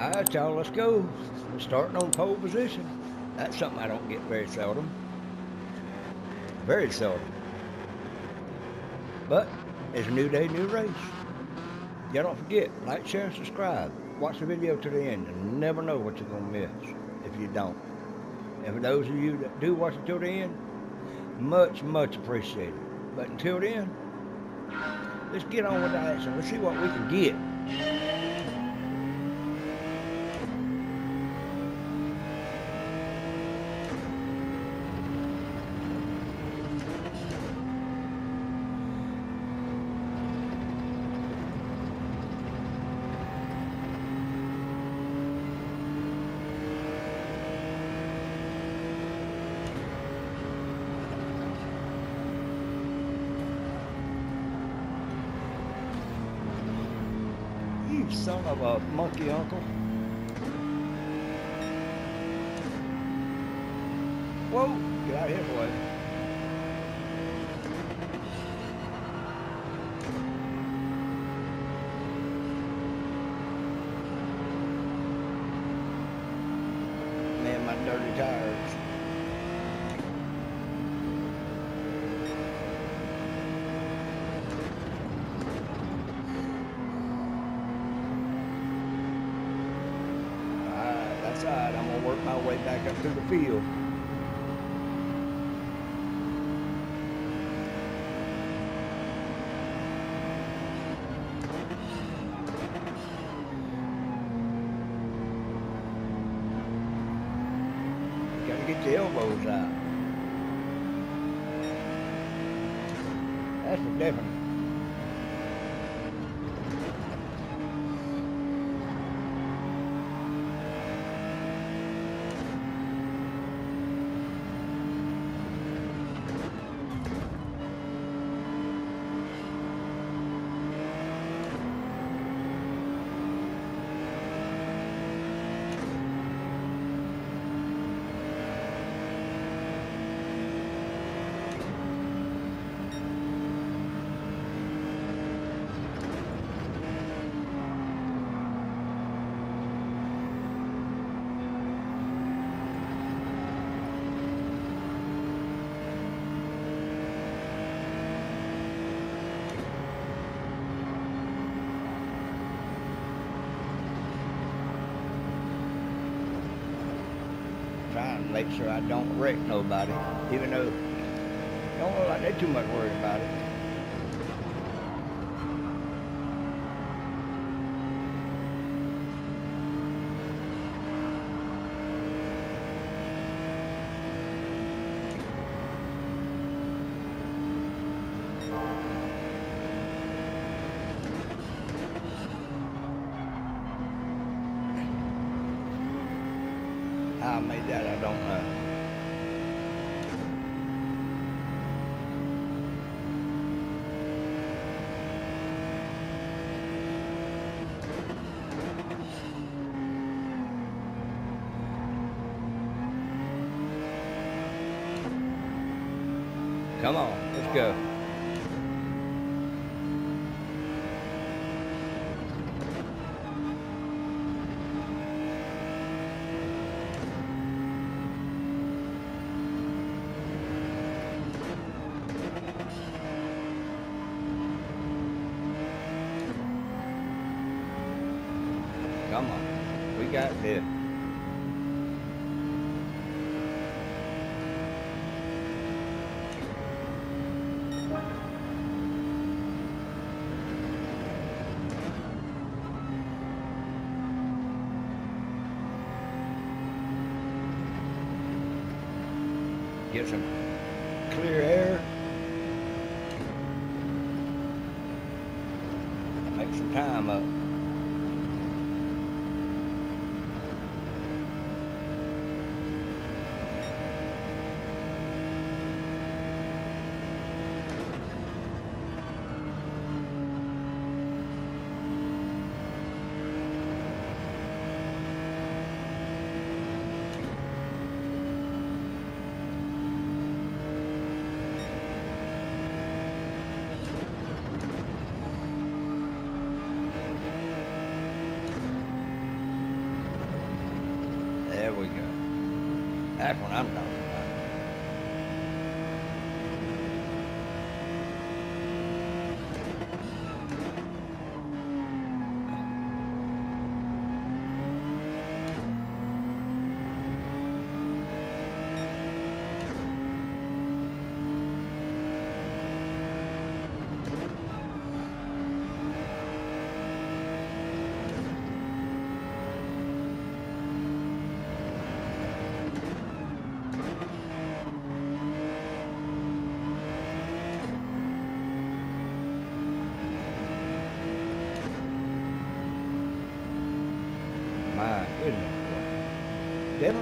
All right, y'all, let's go. Starting on pole position. That's something I don't get very seldom. Very seldom. But it's a new day, new race. Y'all don't forget, like, share, and subscribe. Watch the video to the end. You'll never know what you're going to miss if you don't. And for those of you that do watch it till the end, much, much appreciated. But until then, let's get on with the action. Let's see what we can get. You son of a monkey uncle. Field. Gotta get elbows out. That's for definite. trying to make sure I don't wreck nobody, even though don't too much worried about it. Come on, let's go. Come on, we got this. Get some clear air. Make some time up. That's what I'm talking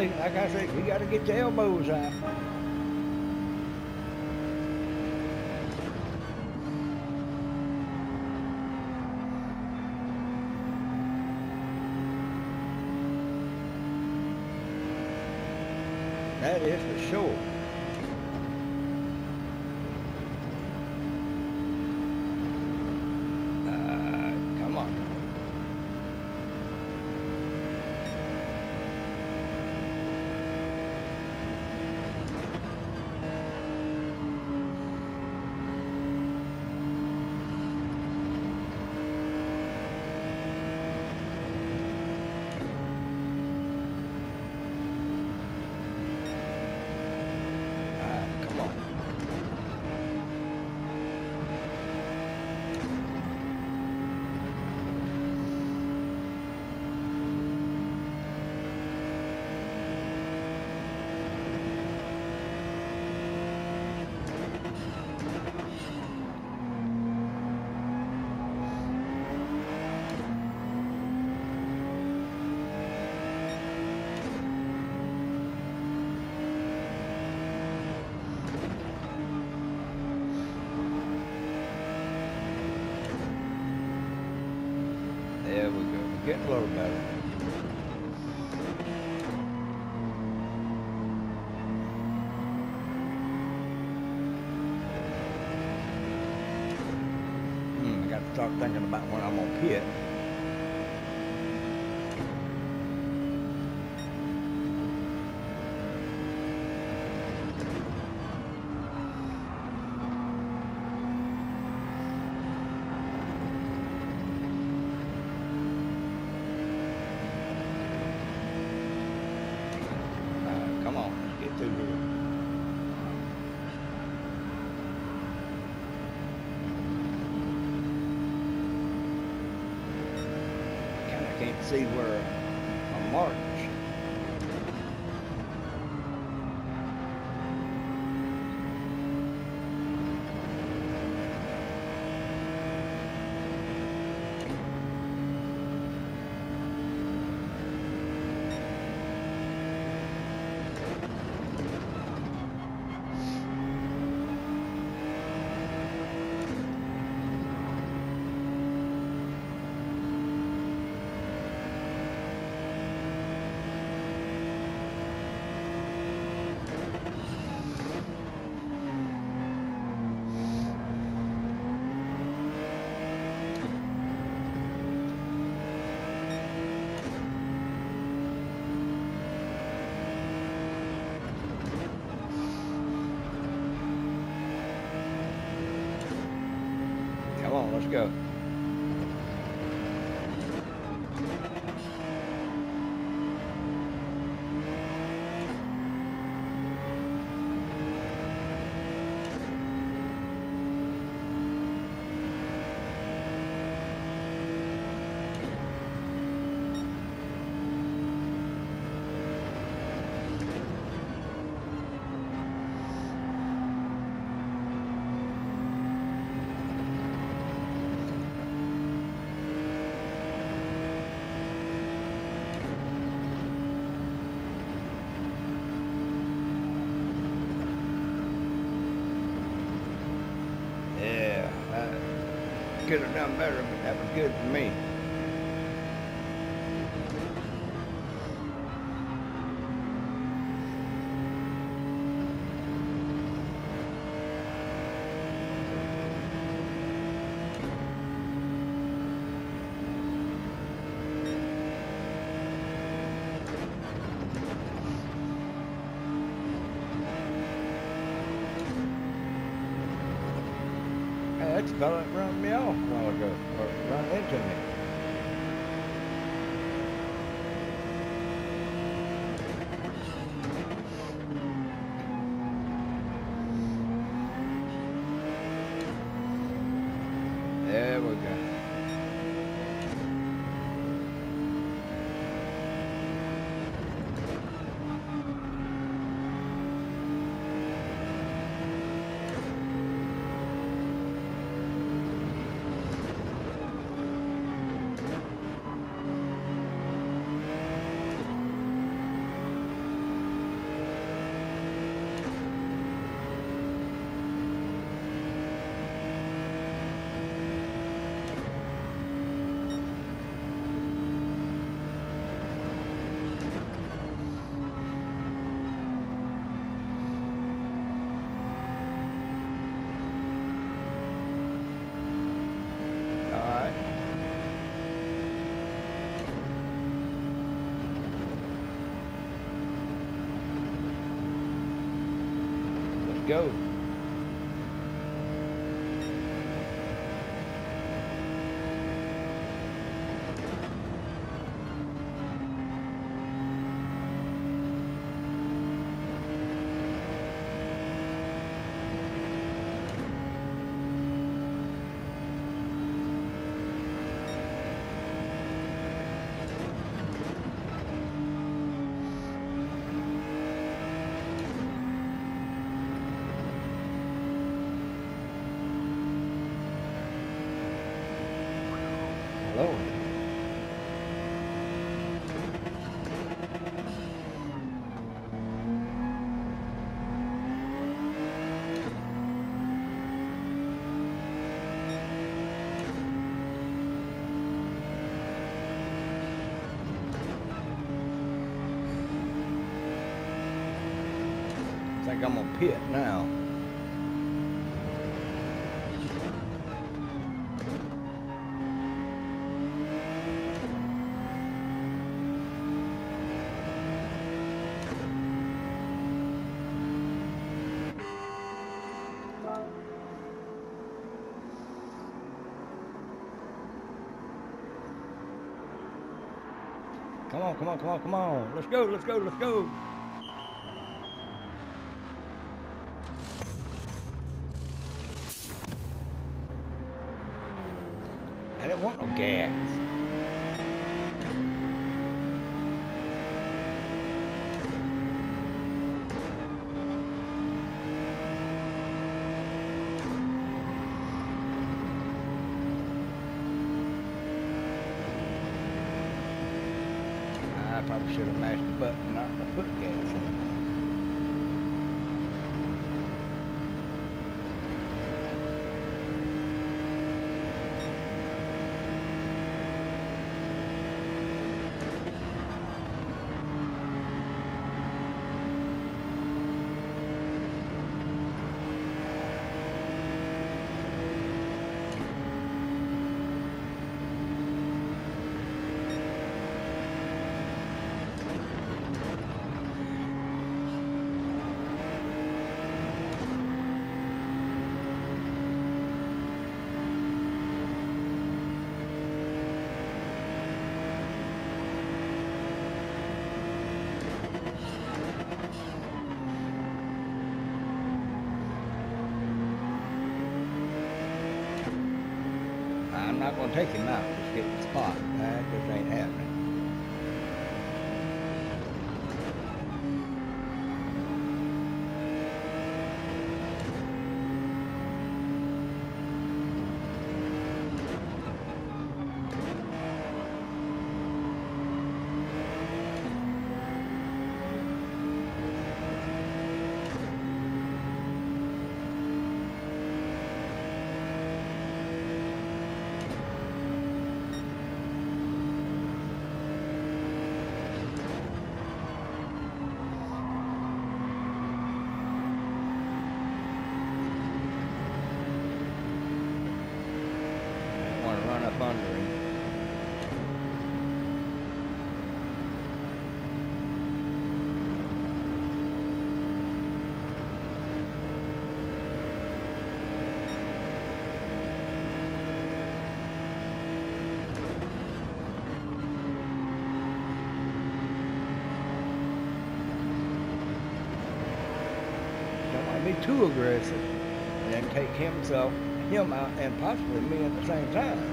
Definitely, like I said, you got to get your elbows out. Little better. Hmm, I got to start thinking about when I'm gonna pit. Uh, come on, let's get through here. Kind of can't see where I'm marked. Come on, let's go. Yeah, I could have done better, but that was good for me. Fellow that run me off a while ago, or run into me. There we go. All right. Let's go. Think I'm gonna pit now. Come on, come on, come on, come on. Let's go, let's go, let's go. I didn't want no gas. I probably should have mashed the button, not Gonna take him out, just get the spot. pondering. be too aggressive and take himself, him out, and possibly me at the same time.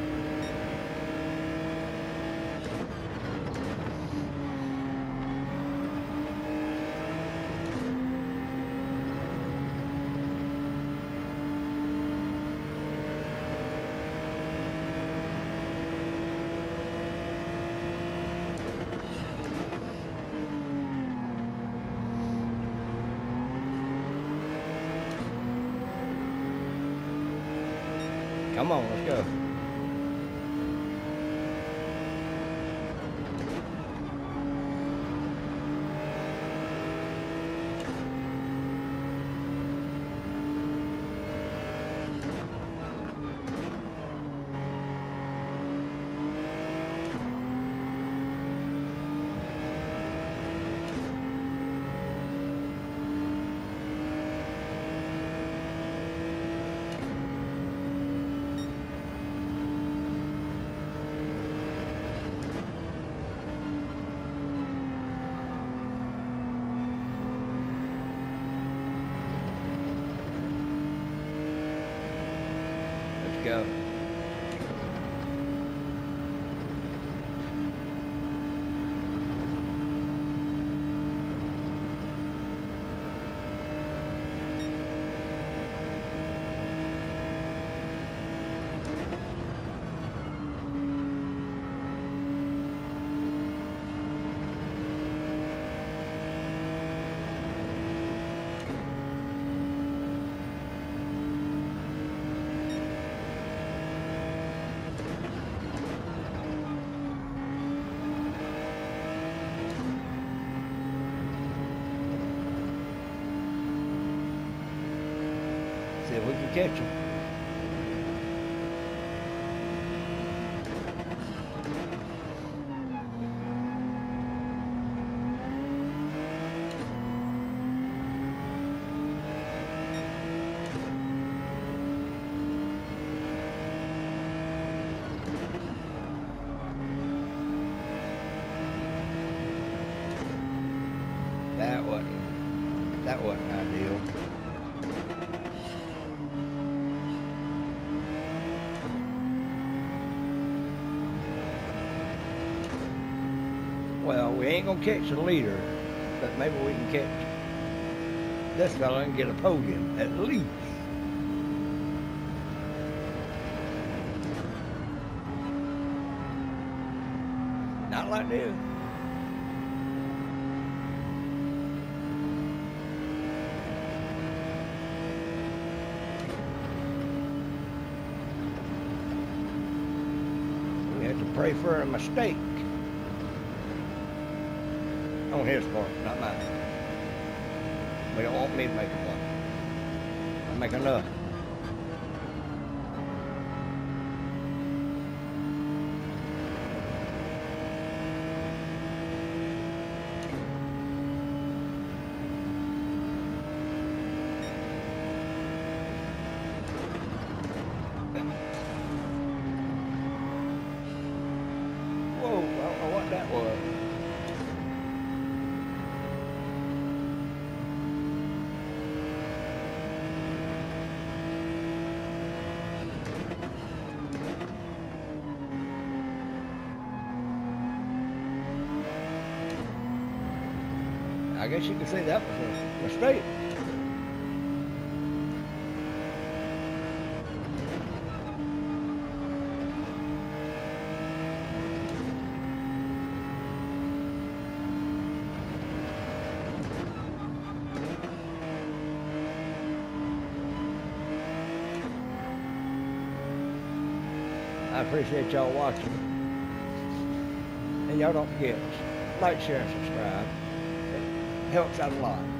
Come on, let's go. Let's go. See gonna catch the leader, but maybe we can catch this fella and get a podium at least. Not like this. We have to pray for a mistake his part, not mine. We don't want me to make a one. I make enough. Whoa, I don't know what that was. I guess you could say that was a mistake. I appreciate y'all watching. And y'all don't forget, like, share, and subscribe. Helps out a lot.